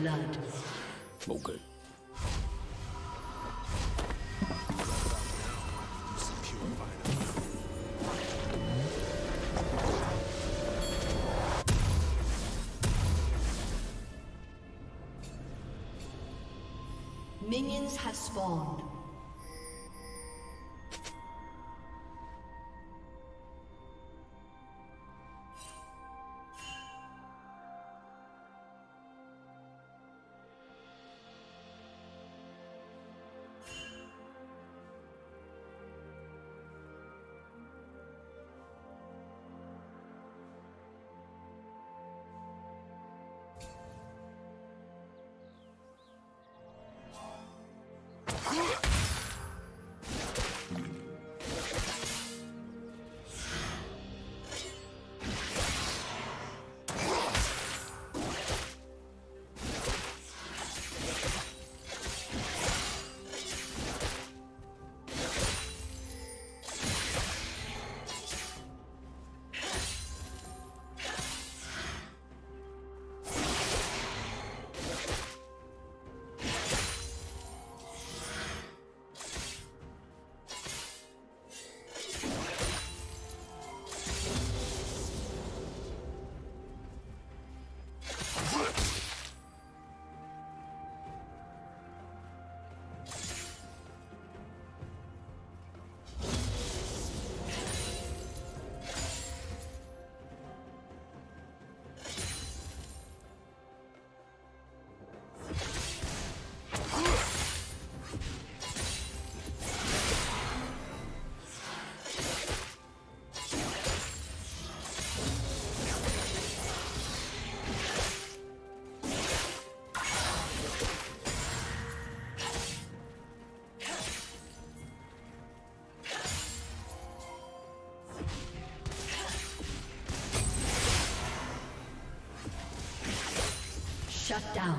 blood. Okay. Shut down.